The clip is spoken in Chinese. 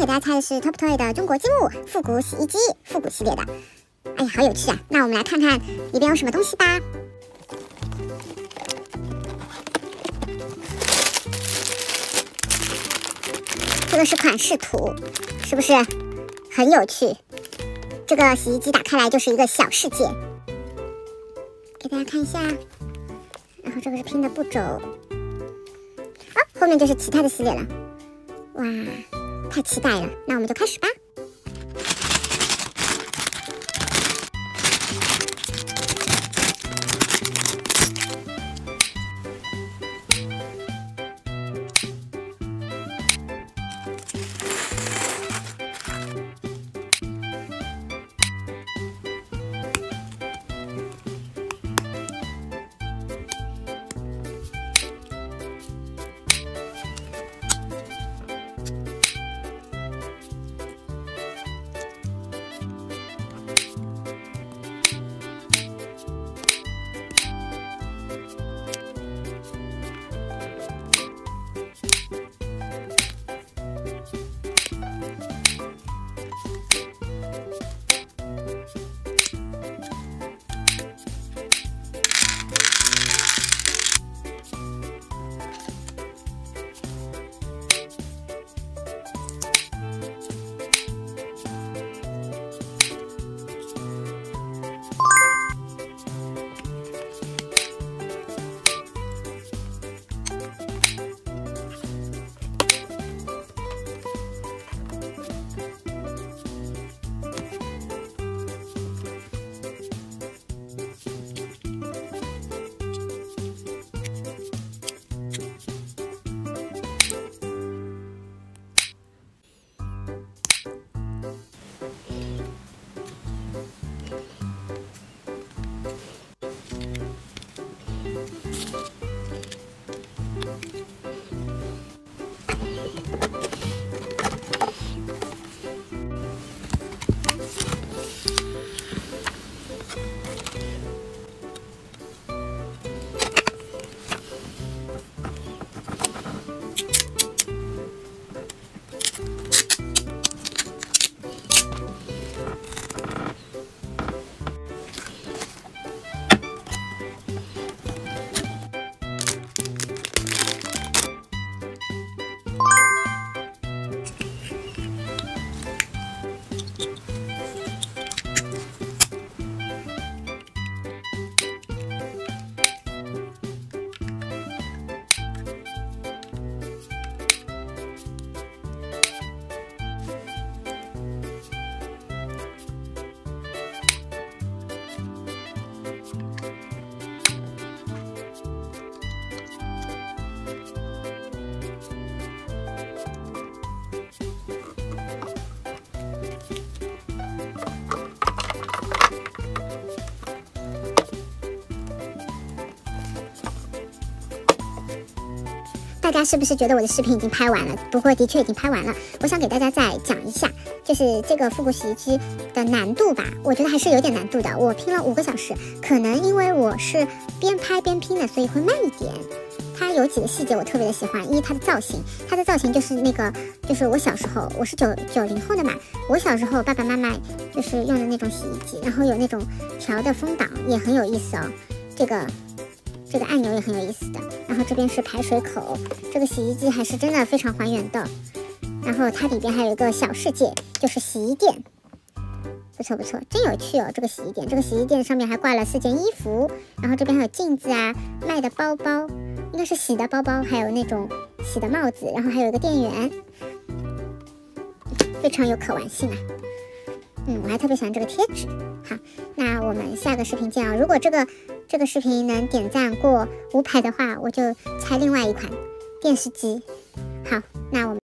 给大家猜的是 Top Toy 的中国积木复古洗衣机，复古系列的。哎呀，好有趣啊！那我们来看看里边有什么东西吧。这个是款式图，是不是很有趣？这个洗衣机打开来就是一个小世界，给大家看一下。然后这个是拼的步骤，啊，后面就是其他的系列了。哇，太期待了！那我们就开始吧。大家是不是觉得我的视频已经拍完了？不过的确已经拍完了。我想给大家再讲一下，就是这个复古洗衣机的难度吧。我觉得还是有点难度的。我拼了五个小时，可能因为我是边拍边拼的，所以会慢一点。它有几个细节我特别的喜欢，一它的造型，它的造型就是那个，就是我小时候，我是九九零后的嘛，我小时候爸爸妈妈就是用的那种洗衣机，然后有那种调的风挡，也很有意思哦。这个。这个按钮也很有意思的，然后这边是排水口，这个洗衣机还是真的非常还原的。然后它里边还有一个小世界，就是洗衣店，不错不错，真有趣哦。这个洗衣店，这个洗衣店上面还挂了四件衣服，然后这边还有镜子啊，卖的包包，应该是洗的包包，还有那种洗的帽子，然后还有一个店员，非常有可玩性啊。嗯，我还特别喜欢这个贴纸。好，那我们下个视频见啊！如果这个这个视频能点赞过五百的话，我就拆另外一款电视机。好，那我们。